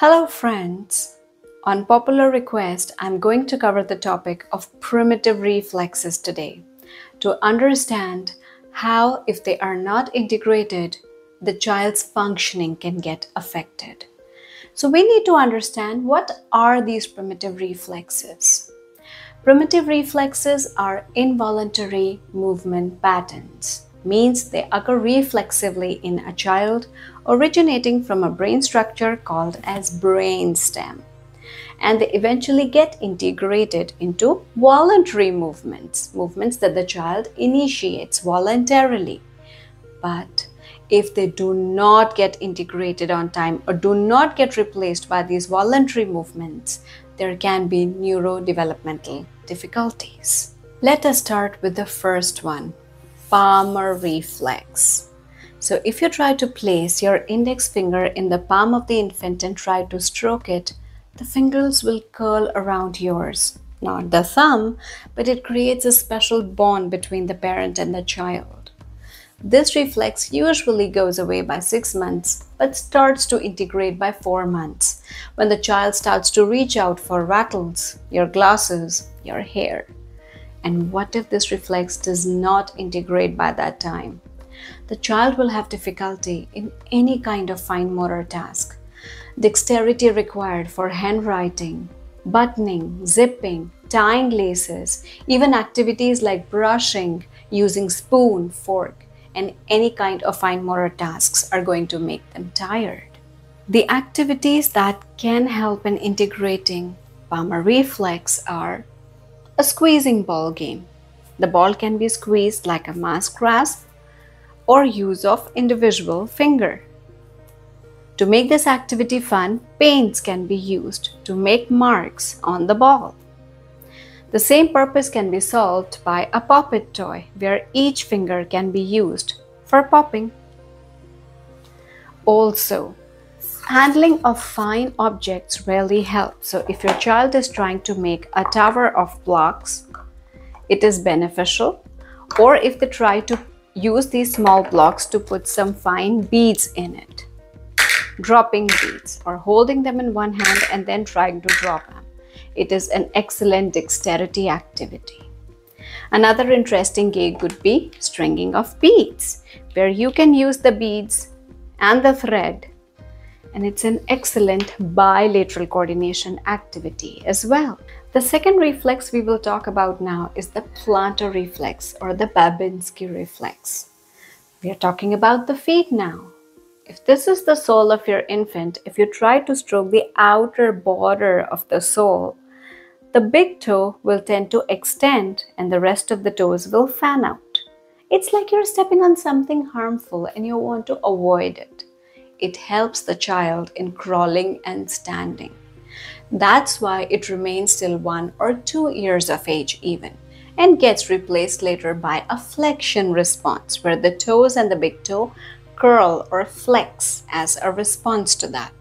Hello, friends. On popular request, I'm going to cover the topic of primitive reflexes today to understand how, if they are not integrated, the child's functioning can get affected. So, we need to understand what are these primitive reflexes. Primitive reflexes are involuntary movement patterns means they occur reflexively in a child originating from a brain structure called as brainstem and they eventually get integrated into voluntary movements movements that the child initiates voluntarily but if they do not get integrated on time or do not get replaced by these voluntary movements there can be neurodevelopmental difficulties let us start with the first one palmar reflex. So, if you try to place your index finger in the palm of the infant and try to stroke it, the fingers will curl around yours. Not the thumb, but it creates a special bond between the parent and the child. This reflex usually goes away by six months, but starts to integrate by four months when the child starts to reach out for rattles, your glasses, your hair. And what if this reflex does not integrate by that time? The child will have difficulty in any kind of fine motor task. Dexterity required for handwriting, buttoning, zipping, tying laces, even activities like brushing, using spoon, fork, and any kind of fine motor tasks are going to make them tired. The activities that can help in integrating palmar reflex are a squeezing ball game. The ball can be squeezed like a mass grasp or use of individual finger. To make this activity fun, paints can be used to make marks on the ball. The same purpose can be solved by a poppet toy where each finger can be used for popping. Also, Handling of fine objects really helps. So if your child is trying to make a tower of blocks, it is beneficial. Or if they try to use these small blocks to put some fine beads in it, dropping beads or holding them in one hand and then trying to drop them. It is an excellent dexterity activity. Another interesting gig could be stringing of beads, where you can use the beads and the thread and it's an excellent bilateral coordination activity as well. The second reflex we will talk about now is the plantar reflex or the Babinski reflex. We are talking about the feet now. If this is the sole of your infant, if you try to stroke the outer border of the sole, the big toe will tend to extend and the rest of the toes will fan out. It's like you're stepping on something harmful and you want to avoid it it helps the child in crawling and standing. That's why it remains till one or two years of age, even, and gets replaced later by a flexion response, where the toes and the big toe curl or flex as a response to that.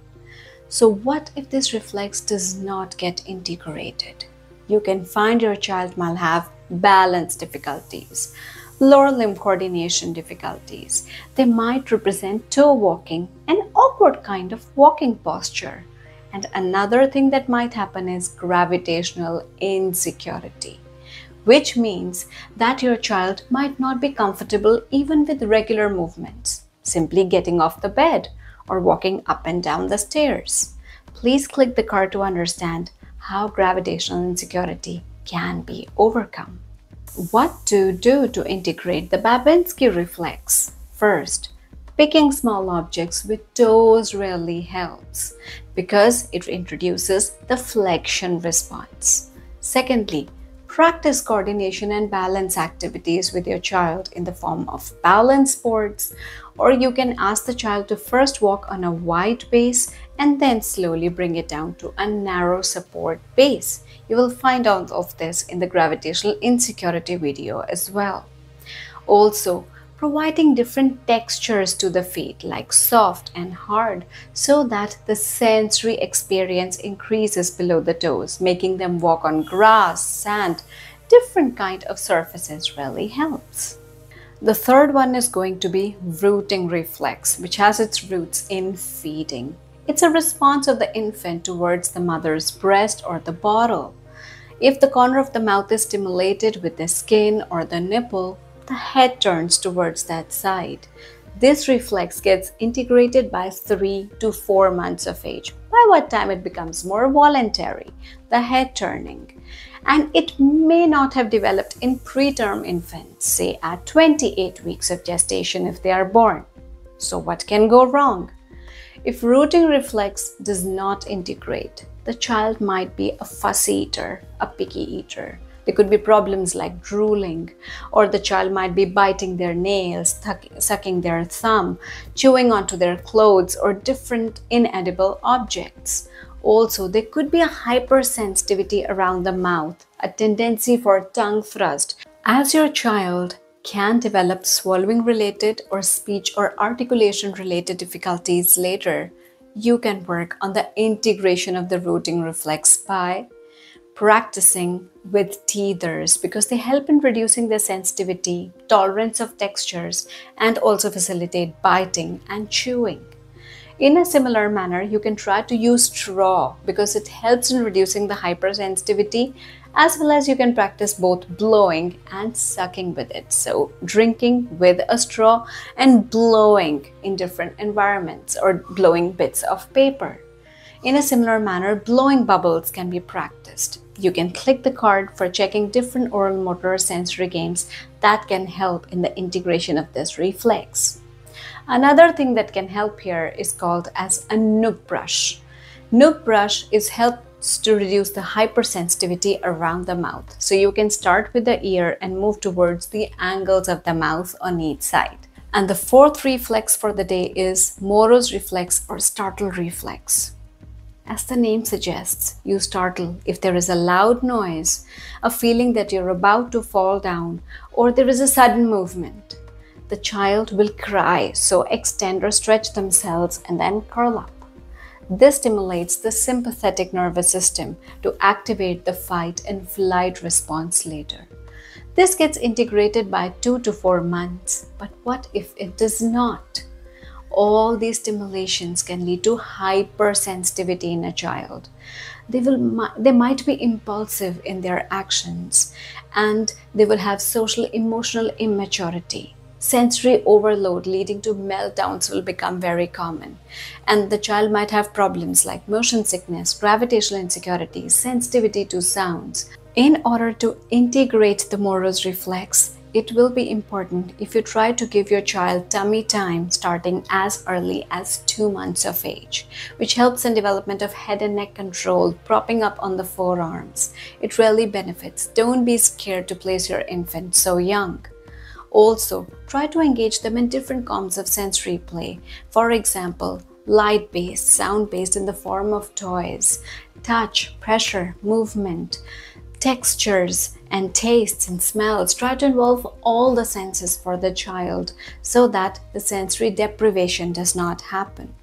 So, what if this reflex does not get integrated? You can find your child might have balance difficulties, lower limb coordination difficulties. They might represent toe walking, an awkward kind of walking posture. And another thing that might happen is gravitational insecurity, which means that your child might not be comfortable even with regular movements, simply getting off the bed or walking up and down the stairs. Please click the card to understand how gravitational insecurity can be overcome. What to do to integrate the Babinski reflex? First, picking small objects with toes really helps because it introduces the flexion response. Secondly, practice coordination and balance activities with your child in the form of balance sports, or you can ask the child to first walk on a wide base and then slowly bring it down to a narrow support base. You will find out of this in the gravitational insecurity video as well. Also, providing different textures to the feet like soft and hard so that the sensory experience increases below the toes, making them walk on grass, sand, different kind of surfaces really helps. The third one is going to be rooting reflex, which has its roots in feeding. It's a response of the infant towards the mother's breast or the bottle. If the corner of the mouth is stimulated with the skin or the nipple, the head turns towards that side. This reflex gets integrated by 3 to 4 months of age, by what time it becomes more voluntary, the head turning. And it may not have developed in preterm infants, say at 28 weeks of gestation if they are born. So, what can go wrong? If rooting reflex does not integrate, the child might be a fussy eater, a picky eater. There could be problems like drooling, or the child might be biting their nails, sucking their thumb, chewing onto their clothes, or different inedible objects. Also, there could be a hypersensitivity around the mouth, a tendency for tongue thrust. As your child can develop swallowing related or speech or articulation related difficulties later, you can work on the integration of the rooting reflex by practicing with teethers because they help in reducing their sensitivity, tolerance of textures, and also facilitate biting and chewing. In a similar manner, you can try to use straw because it helps in reducing the hypersensitivity as well as you can practice both blowing and sucking with it. So, drinking with a straw and blowing in different environments or blowing bits of paper. In a similar manner, blowing bubbles can be practiced. You can click the card for checking different oral motor sensory games that can help in the integration of this reflex. Another thing that can help here is called as a NUK brush. NUK brush is helps to reduce the hypersensitivity around the mouth. So you can start with the ear and move towards the angles of the mouth on each side. And the fourth reflex for the day is Moro's reflex or startle reflex. As the name suggests, you startle if there is a loud noise, a feeling that you're about to fall down, or there is a sudden movement the child will cry, so extend or stretch themselves and then curl up. This stimulates the sympathetic nervous system to activate the fight and flight response later. This gets integrated by two to four months, but what if it does not? All these stimulations can lead to hypersensitivity in a child. They, will, they might be impulsive in their actions and they will have social emotional immaturity sensory overload leading to meltdowns will become very common. And the child might have problems like motion sickness, gravitational insecurity, sensitivity to sounds. In order to integrate the Moro's reflex, it will be important if you try to give your child tummy time starting as early as two months of age, which helps in development of head and neck control, propping up on the forearms. It really benefits. Don't be scared to place your infant so young. Also, try to engage them in different forms of sensory play. For example, light based, sound based in the form of toys, touch, pressure, movement, textures, and tastes and smells. Try to involve all the senses for the child so that the sensory deprivation does not happen.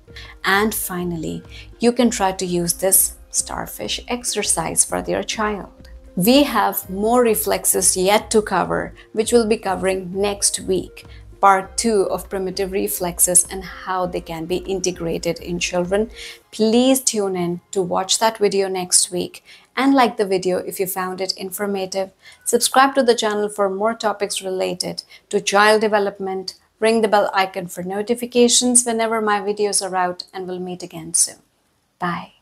And finally, you can try to use this starfish exercise for your child. We have more reflexes yet to cover, which we'll be covering next week. Part 2 of primitive reflexes and how they can be integrated in children. Please tune in to watch that video next week and like the video if you found it informative. Subscribe to the channel for more topics related to child development. Ring the bell icon for notifications whenever my videos are out and we'll meet again soon. Bye.